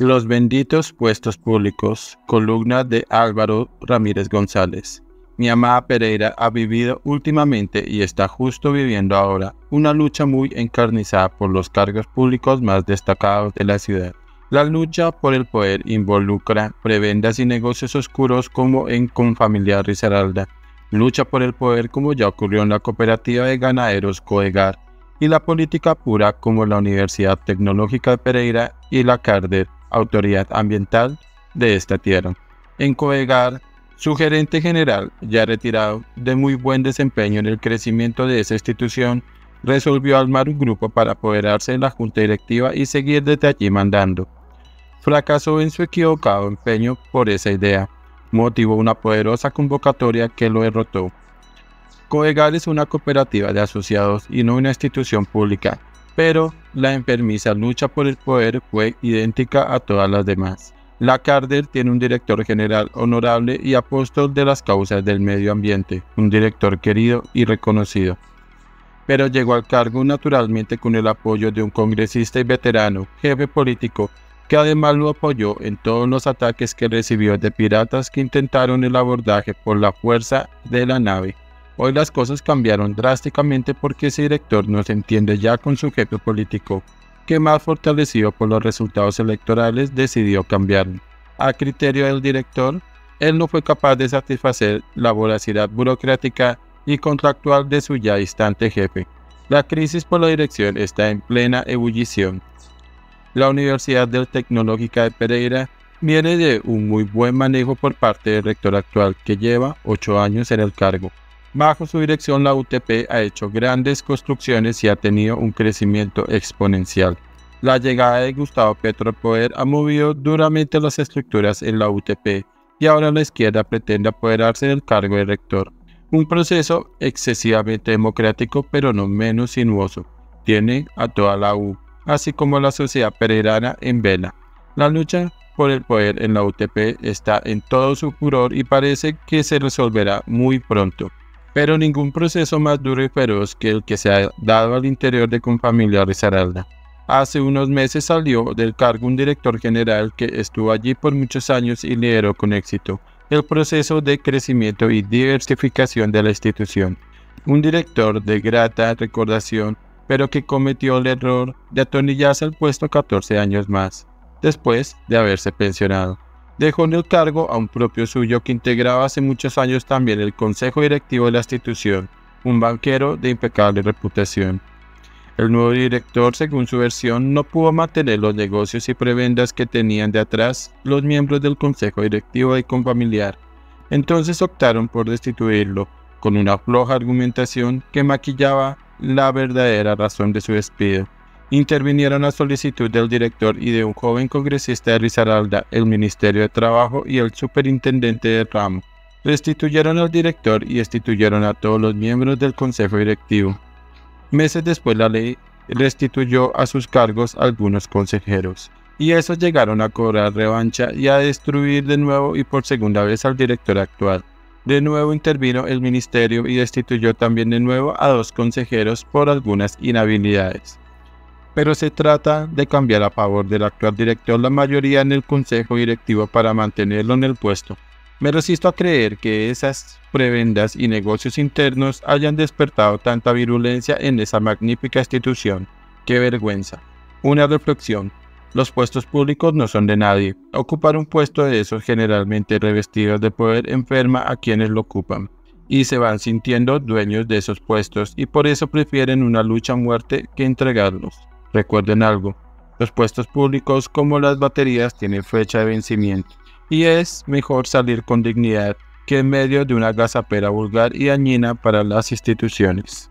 Los benditos puestos públicos, columna de Álvaro Ramírez González. Mi amada Pereira ha vivido últimamente y está justo viviendo ahora una lucha muy encarnizada por los cargos públicos más destacados de la ciudad. La lucha por el poder involucra prebendas y negocios oscuros como en Confamiliar Risaralda, lucha por el poder como ya ocurrió en la cooperativa de ganaderos Coegar, y la política pura como la Universidad Tecnológica de Pereira y la CARDER, autoridad ambiental de esta tierra. En Coegar, su gerente general, ya retirado, de muy buen desempeño en el crecimiento de esa institución, resolvió armar un grupo para apoderarse de la junta directiva y seguir desde allí mandando. Fracasó en su equivocado empeño por esa idea. Motivó una poderosa convocatoria que lo derrotó. Coegar es una cooperativa de asociados y no una institución pública, pero la enfermiza lucha por el poder fue idéntica a todas las demás. La Carder tiene un director general honorable y apóstol de las causas del medio ambiente, un director querido y reconocido. Pero llegó al cargo naturalmente con el apoyo de un congresista y veterano, jefe político, que además lo apoyó en todos los ataques que recibió de piratas que intentaron el abordaje por la fuerza de la nave. Hoy las cosas cambiaron drásticamente porque ese director no se entiende ya con su jefe político, que más fortalecido por los resultados electorales decidió cambiarlo. A criterio del director, él no fue capaz de satisfacer la voracidad burocrática y contractual de su ya distante jefe. La crisis por la dirección está en plena ebullición. La Universidad del Tecnológica de Pereira viene de un muy buen manejo por parte del rector actual que lleva ocho años en el cargo. Bajo su dirección, la UTP ha hecho grandes construcciones y ha tenido un crecimiento exponencial. La llegada de Gustavo Petro al poder ha movido duramente las estructuras en la UTP y ahora la izquierda pretende apoderarse del cargo de rector. Un proceso excesivamente democrático pero no menos sinuoso. Tiene a toda la U, así como la sociedad pereirana en vela. La lucha por el poder en la UTP está en todo su furor y parece que se resolverá muy pronto pero ningún proceso más duro y feroz que el que se ha dado al interior de Confamiliar Risaralda. Hace unos meses salió del cargo un director general que estuvo allí por muchos años y lideró con éxito el proceso de crecimiento y diversificación de la institución. Un director de grata recordación, pero que cometió el error de atornillarse al puesto 14 años más, después de haberse pensionado dejó en el cargo a un propio suyo que integraba hace muchos años también el consejo directivo de la institución, un banquero de impecable reputación. El nuevo director, según su versión, no pudo mantener los negocios y prebendas que tenían de atrás los miembros del consejo directivo y Confamiliar. Entonces optaron por destituirlo, con una floja argumentación que maquillaba la verdadera razón de su despido intervinieron a solicitud del director y de un joven congresista de Risaralda, el Ministerio de Trabajo y el superintendente de ramo. Restituyeron al director y destituyeron a todos los miembros del consejo directivo. Meses después la ley restituyó a sus cargos algunos consejeros, y esos llegaron a cobrar revancha y a destruir de nuevo y por segunda vez al director actual. De nuevo intervino el ministerio y destituyó también de nuevo a dos consejeros por algunas inhabilidades pero se trata de cambiar a favor del actual director la mayoría en el consejo directivo para mantenerlo en el puesto. Me resisto a creer que esas prebendas y negocios internos hayan despertado tanta virulencia en esa magnífica institución. ¡Qué vergüenza! Una reflexión. Los puestos públicos no son de nadie. Ocupar un puesto de esos generalmente revestidos de poder enferma a quienes lo ocupan y se van sintiendo dueños de esos puestos y por eso prefieren una lucha a muerte que entregarlos. Recuerden algo, los puestos públicos como las baterías tienen fecha de vencimiento y es mejor salir con dignidad que en medio de una gazapera vulgar y dañina para las instituciones.